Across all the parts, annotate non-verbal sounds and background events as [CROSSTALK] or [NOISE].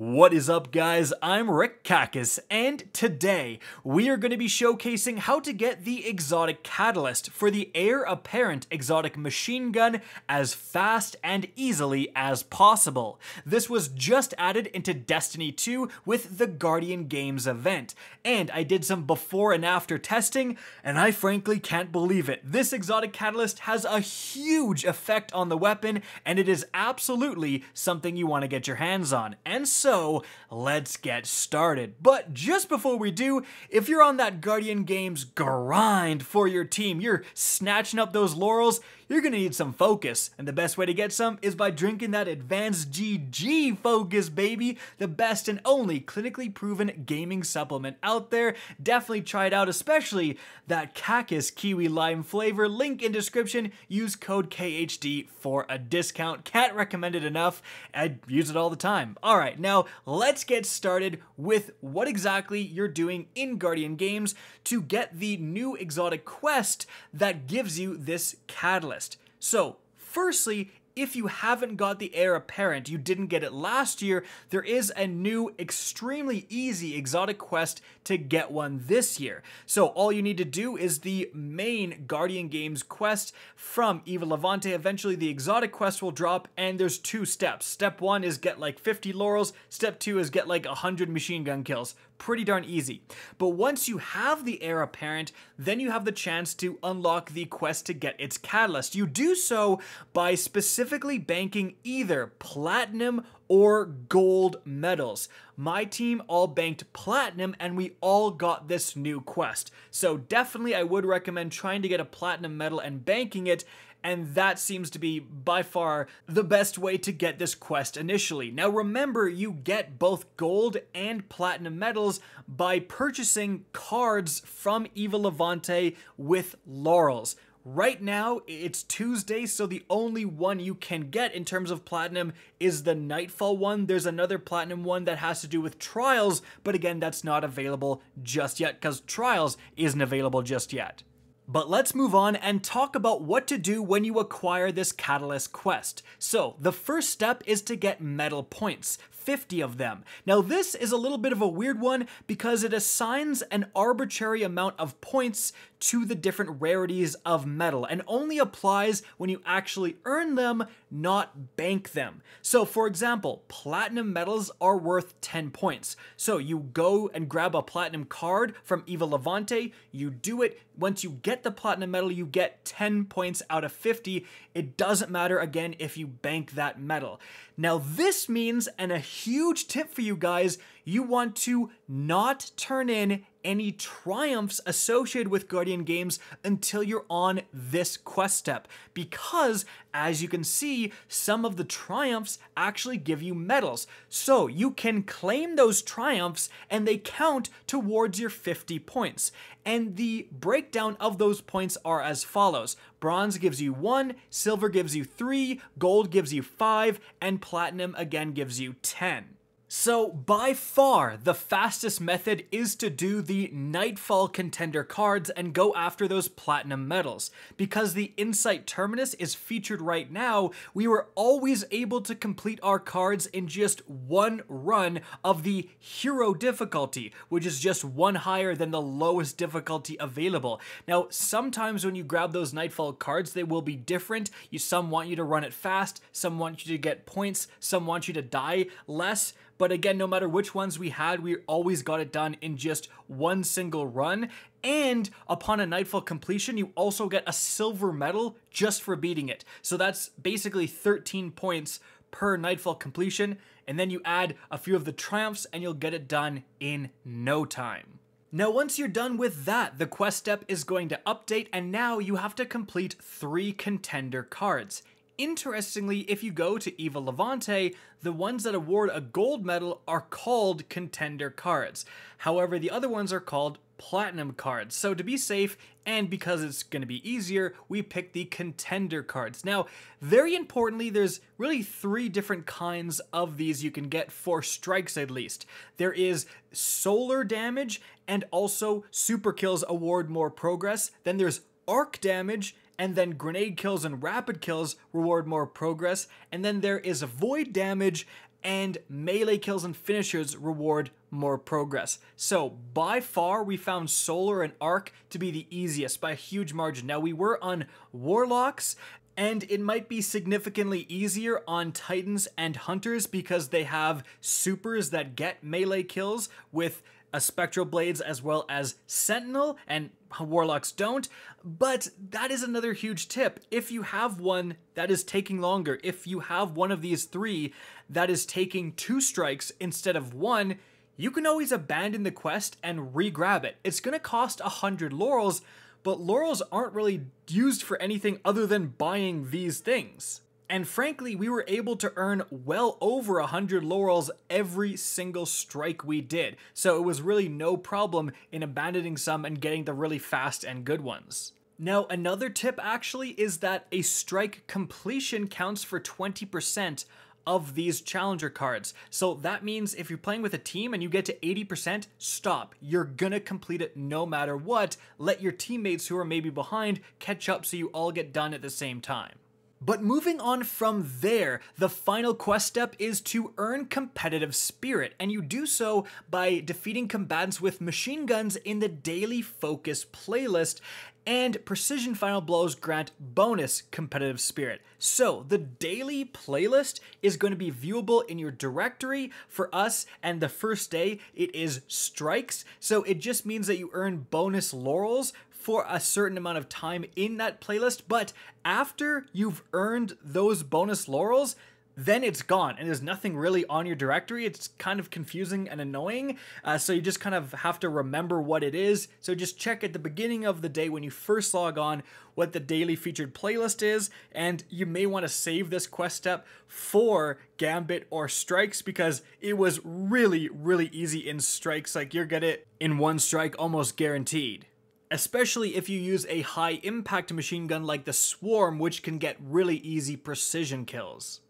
What is up guys, I'm Rick Kackis, and today we are going to be showcasing how to get the exotic catalyst for the heir apparent exotic machine gun as fast and easily as possible. This was just added into Destiny 2 with the Guardian Games event, and I did some before and after testing, and I frankly can't believe it. This exotic catalyst has a huge effect on the weapon, and it is absolutely something you want to get your hands on. And so so let's get started. But just before we do, if you're on that Guardian Games grind for your team, you're snatching up those laurels, you're gonna need some focus. And the best way to get some is by drinking that Advanced GG Focus, baby. The best and only clinically proven gaming supplement out there. Definitely try it out, especially that Kackis Kiwi Lime flavor. Link in description. Use code KHD for a discount. Can't recommend it enough. I use it all the time. All right, now let's get started with what exactly you're doing in Guardian Games to get the new exotic quest that gives you this catalyst list. So, firstly, if you haven't got the heir apparent, you didn't get it last year, there is a new extremely easy exotic quest to get one this year. So all you need to do is the main Guardian Games quest from Eva Levante. Eventually the exotic quest will drop and there's two steps. Step one is get like 50 laurels. Step two is get like 100 machine gun kills pretty darn easy. But once you have the heir apparent, then you have the chance to unlock the quest to get its catalyst. You do so by specifically banking either platinum or gold medals. My team all banked platinum and we all got this new quest. So definitely I would recommend trying to get a platinum medal and banking it and that seems to be by far the best way to get this quest initially. Now remember, you get both gold and platinum medals by purchasing cards from Eva Levante with laurels. Right now, it's Tuesday, so the only one you can get in terms of platinum is the Nightfall one. There's another platinum one that has to do with Trials, but again, that's not available just yet because Trials isn't available just yet. But let's move on and talk about what to do when you acquire this Catalyst quest. So, the first step is to get medal points. 50 of them. Now this is a little bit of a weird one because it assigns an arbitrary amount of points to the different rarities of medal and only applies when you actually earn them, not bank them. So for example, platinum medals are worth 10 points. So you go and grab a platinum card from Eva Levante, you do it, once you get the platinum medal, you get 10 points out of 50. It doesn't matter again if you bank that medal. Now this means, and a huge tip for you guys, you want to not turn in any triumphs associated with Guardian games until you're on this quest step. Because, as you can see, some of the triumphs actually give you medals. So you can claim those triumphs and they count towards your 50 points. And the breakdown of those points are as follows. Bronze gives you 1, silver gives you 3, gold gives you 5, and platinum again gives you 10. So, by far, the fastest method is to do the Nightfall contender cards and go after those platinum medals. Because the Insight Terminus is featured right now, we were always able to complete our cards in just one run of the Hero difficulty, which is just one higher than the lowest difficulty available. Now, sometimes when you grab those Nightfall cards, they will be different. You, some want you to run it fast, some want you to get points, some want you to die less. But again, no matter which ones we had, we always got it done in just one single run. And upon a Nightfall completion, you also get a silver medal just for beating it. So that's basically 13 points per Nightfall completion. And then you add a few of the triumphs and you'll get it done in no time. Now once you're done with that, the quest step is going to update and now you have to complete three contender cards. Interestingly, if you go to Eva Levante, the ones that award a gold medal are called contender cards. However, the other ones are called platinum cards. So to be safe, and because it's going to be easier, we pick the contender cards. Now, very importantly, there's really three different kinds of these you can get for strikes at least. There is solar damage and also super kills award more progress. Then there's arc damage and then grenade kills and rapid kills reward more progress, and then there is void damage and melee kills and finishers reward more progress. So by far, we found Solar and Arc to be the easiest by a huge margin. Now we were on Warlocks, and it might be significantly easier on Titans and Hunters because they have supers that get melee kills with a Spectral Blades as well as Sentinel, and Warlocks don't. But that is another huge tip. If you have one that is taking longer, if you have one of these three that is taking two strikes instead of one, you can always abandon the quest and re-grab it. It's gonna cost a hundred laurels, but laurels aren't really used for anything other than buying these things. And frankly, we were able to earn well over 100 laurels every single strike we did. So it was really no problem in abandoning some and getting the really fast and good ones. Now, another tip actually is that a strike completion counts for 20% of these challenger cards. So that means if you're playing with a team and you get to 80%, stop. You're gonna complete it no matter what. Let your teammates who are maybe behind catch up so you all get done at the same time. But moving on from there, the final quest step is to earn competitive spirit, and you do so by defeating combatants with machine guns in the daily focus playlist, and precision final blows grant bonus competitive spirit. So the daily playlist is going to be viewable in your directory for us, and the first day it is strikes. So it just means that you earn bonus laurels for a certain amount of time in that playlist, but after you've earned those bonus laurels, then it's gone and there's nothing really on your directory. It's kind of confusing and annoying. Uh, so you just kind of have to remember what it is. So just check at the beginning of the day when you first log on what the daily featured playlist is. And you may want to save this quest step for Gambit or Strikes because it was really, really easy in Strikes. Like you're gonna in one strike almost guaranteed especially if you use a high impact machine gun like the Swarm, which can get really easy precision kills.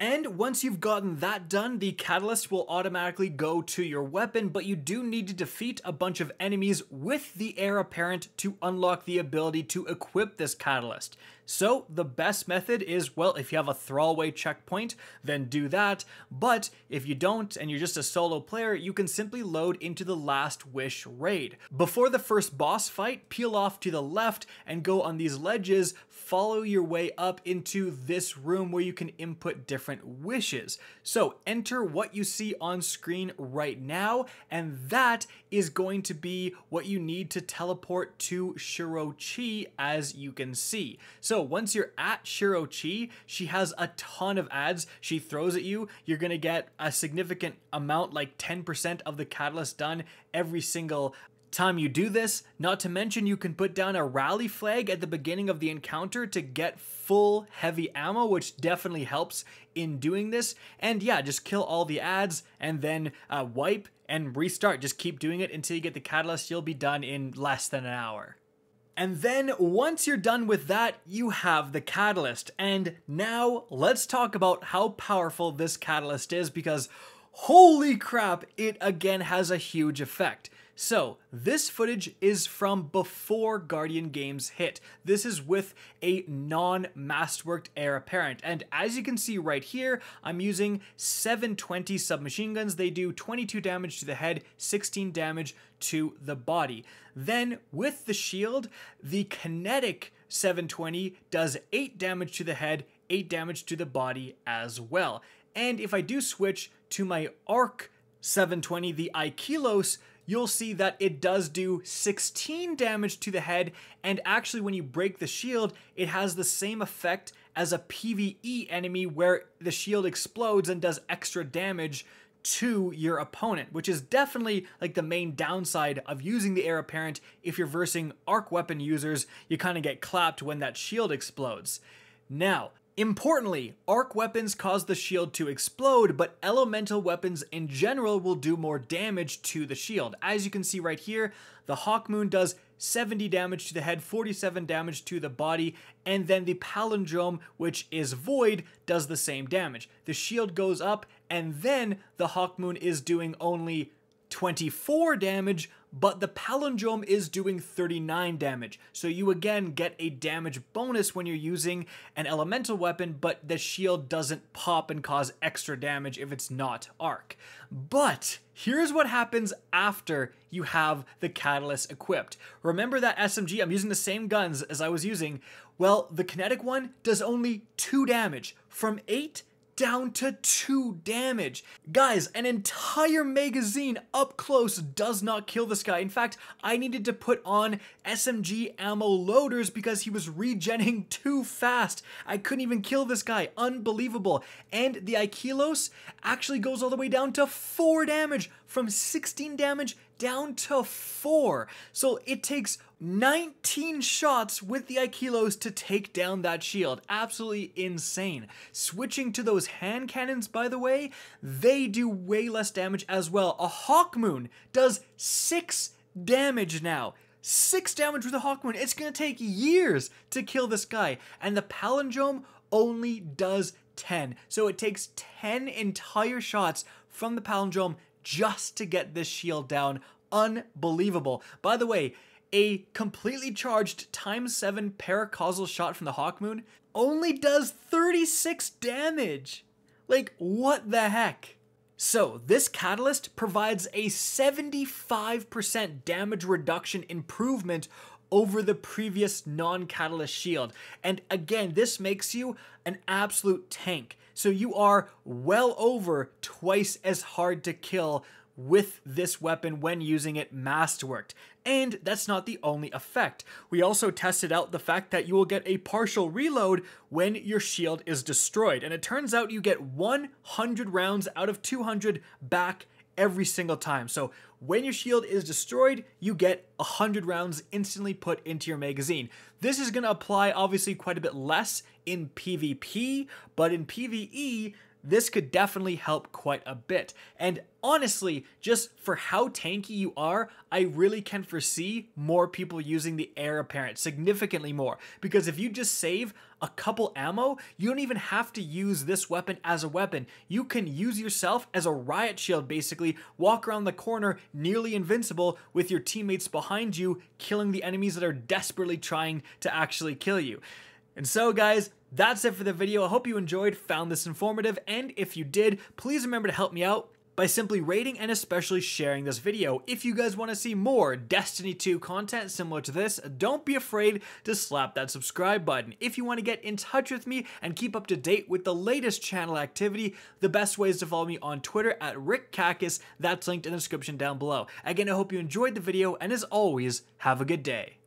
And once you've gotten that done, the catalyst will automatically go to your weapon, but you do need to defeat a bunch of enemies with the heir apparent to unlock the ability to equip this catalyst. So the best method is, well, if you have a throwaway checkpoint, then do that. But if you don't and you're just a solo player, you can simply load into the Last Wish raid. Before the first boss fight, peel off to the left and go on these ledges, follow your way up into this room where you can input different wishes. So enter what you see on screen right now, and that is going to be what you need to teleport to Shuro Chi as you can see. So once you're at Shuro Chi, she has a ton of ads she throws at you. You're gonna get a significant amount, like 10% of the catalyst done every single time you do this. Not to mention, you can put down a rally flag at the beginning of the encounter to get full heavy ammo, which definitely helps in doing this. And yeah, just kill all the ads and then uh, wipe and restart. Just keep doing it until you get the catalyst. You'll be done in less than an hour. And then once you're done with that, you have the catalyst. And now let's talk about how powerful this catalyst is because holy crap, it again has a huge effect. So, this footage is from before Guardian Games hit. This is with a non-masterworked heir apparent. And as you can see right here, I'm using 720 submachine guns. They do 22 damage to the head, 16 damage to the body. Then with the shield, the kinetic 720 does 8 damage to the head, 8 damage to the body as well. And if I do switch to my arc 720, the Ikelos, you'll see that it does do 16 damage to the head, and actually when you break the shield, it has the same effect as a PvE enemy where the shield explodes and does extra damage to your opponent, which is definitely like the main downside of using the heir apparent. If you're versing arc weapon users, you kind of get clapped when that shield explodes. Now, Importantly, arc weapons cause the shield to explode, but elemental weapons in general will do more damage to the shield. As you can see right here, the Hawkmoon does 70 damage to the head, 47 damage to the body, and then the Palindrome, which is Void, does the same damage. The shield goes up, and then the Hawkmoon is doing only 24 damage, but the Palindrome is doing 39 damage. So you again get a damage bonus when you're using an elemental weapon, but the shield doesn't pop and cause extra damage if it's not arc. But here's what happens after you have the catalyst equipped. Remember that SMG, I'm using the same guns as I was using. Well, the kinetic one does only 2 damage, from 8 down to 2 damage. Guys, an entire magazine up close does not kill this guy. In fact, I needed to put on SMG ammo loaders because he was regenning [LAUGHS] too fast. I couldn't even kill this guy. Unbelievable. And the Ikelos actually goes all the way down to 4 damage from 16 damage down to 4. So it takes 19 shots with the Ikelos to take down that shield. Absolutely insane. Switching to those hand cannons, by the way, they do way less damage as well. A Hawkmoon does 6 damage now. 6 damage with a Hawkmoon. It's gonna take years to kill this guy. And the Palindrome only does 10. So it takes 10 entire shots from the Palindrome just to get this shield down. Unbelievable. By the way, a completely charged times 7 paracausal shot from the Hawkmoon only does 36 damage. Like, what the heck? So, this catalyst provides a 75% damage reduction improvement over the previous non-catalyst shield. And again, this makes you an absolute tank. So you are well over twice as hard to kill with this weapon when using it masterworked. And that's not the only effect. We also tested out the fact that you will get a partial reload when your shield is destroyed. And it turns out you get 100 rounds out of 200 back every single time. So when your shield is destroyed, you get 100 rounds instantly put into your magazine. This is going to apply obviously quite a bit less in PvP, but in PvE, this could definitely help quite a bit. And honestly, just for how tanky you are, I really can foresee more people using the heir apparent, significantly more. Because if you just save a couple ammo, you don't even have to use this weapon as a weapon. You can use yourself as a riot shield, basically, walk around the corner nearly invincible with your teammates behind you, killing the enemies that are desperately trying to actually kill you. And so guys, that's it for the video. I hope you enjoyed, found this informative, and if you did, please remember to help me out by simply rating and especially sharing this video. If you guys want to see more Destiny 2 content similar to this, don't be afraid to slap that subscribe button. If you want to get in touch with me and keep up to date with the latest channel activity, the best way is to follow me on Twitter at RickKackis. That's linked in the description down below. Again, I hope you enjoyed the video, and as always, have a good day.